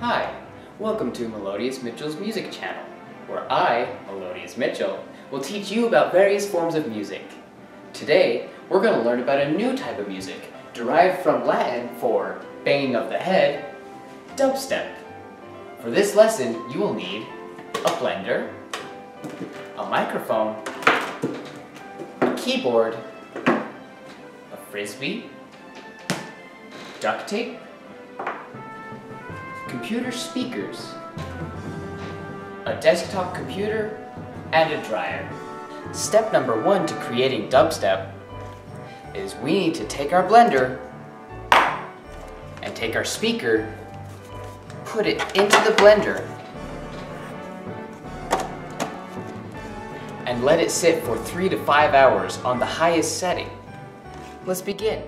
Hi, welcome to Melodious Mitchell's Music Channel, where I, Melodious Mitchell, will teach you about various forms of music. Today, we're going to learn about a new type of music, derived from Latin for banging of the head, dubstep. For this lesson, you will need a blender, a microphone, a keyboard, a frisbee, duct tape, computer speakers, a desktop computer, and a dryer. Step number one to creating dubstep is we need to take our blender and take our speaker, put it into the blender, and let it sit for three to five hours on the highest setting. Let's begin.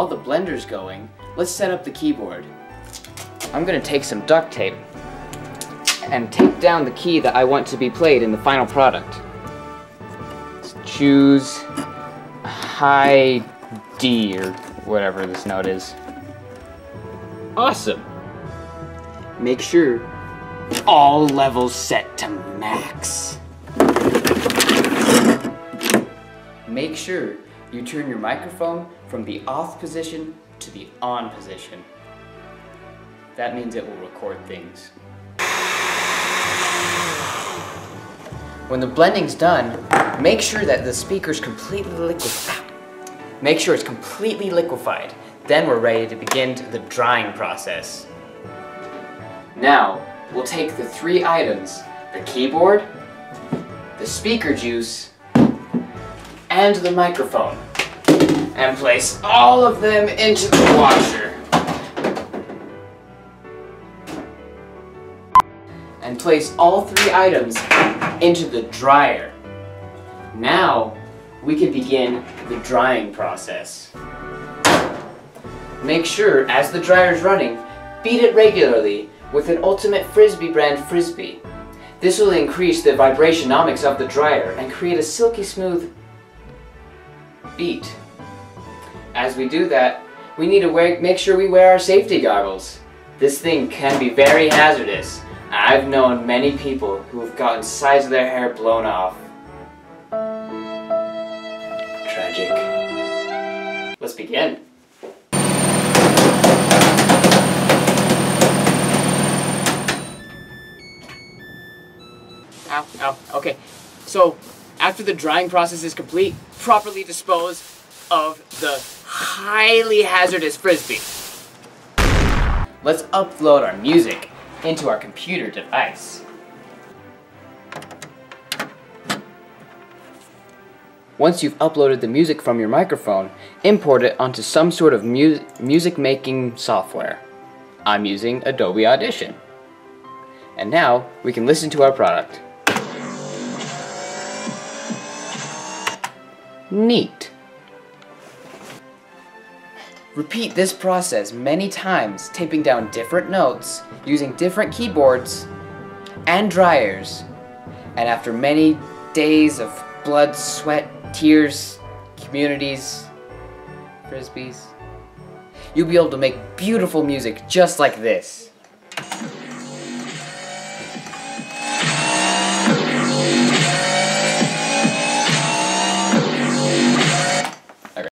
While the blender's going, let's set up the keyboard. I'm gonna take some duct tape and tape down the key that I want to be played in the final product. Let's choose high D or whatever this note is. Awesome! Make sure all levels set to max. Make sure you turn your microphone from the off position to the on position. That means it will record things. When the blending's done, make sure that the speaker's completely liquefied. Make sure it's completely liquefied. Then we're ready to begin the drying process. Now, we'll take the three items, the keyboard, the speaker juice, and the microphone, and place all of them into the washer. And place all three items into the dryer. Now, we can begin the drying process. Make sure, as the dryer is running, beat it regularly with an Ultimate Frisbee brand Frisbee. This will increase the vibrationomics of the dryer and create a silky smooth beat. As we do that, we need to wear, make sure we wear our safety goggles. This thing can be very hazardous. I've known many people who have gotten sides of their hair blown off. Tragic. Let's begin. Ow, ow, okay. So, after the drying process is complete, properly dispose of the highly hazardous frisbee. Let's upload our music into our computer device. Once you've uploaded the music from your microphone, import it onto some sort of mu music making software. I'm using Adobe Audition. And now we can listen to our product. Neat. Repeat this process many times, taping down different notes, using different keyboards and dryers. And after many days of blood, sweat, tears, communities, frisbees, you'll be able to make beautiful music just like this.